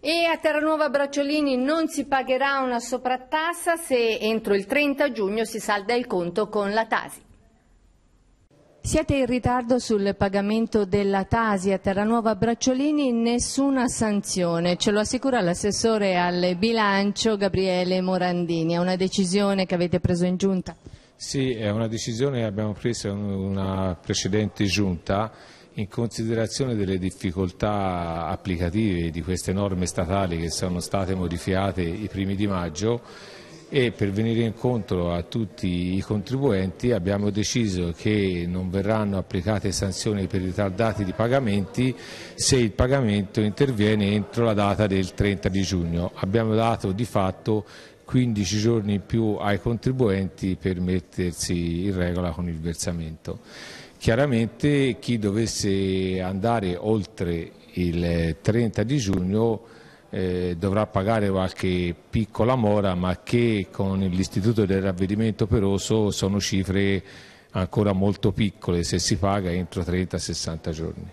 E a Terranuova Bracciolini non si pagherà una soprattassa se entro il 30 giugno si salda il conto con la Tasi. Siete in ritardo sul pagamento della Tasi a Terranuova Bracciolini, nessuna sanzione, ce lo assicura l'assessore al bilancio Gabriele Morandini. È una decisione che avete preso in giunta? Sì, è una decisione che abbiamo preso in una precedente giunta in considerazione delle difficoltà applicative di queste norme statali che sono state modificate i primi di maggio e per venire incontro a tutti i contribuenti abbiamo deciso che non verranno applicate sanzioni per ritardati di pagamenti se il pagamento interviene entro la data del 30 di giugno. Abbiamo dato di fatto 15 giorni in più ai contribuenti per mettersi in regola con il versamento. Chiaramente chi dovesse andare oltre il 30 di giugno eh, dovrà pagare qualche piccola mora ma che con l'istituto del ravvedimento operoso sono cifre ancora molto piccole se si paga entro 30-60 giorni.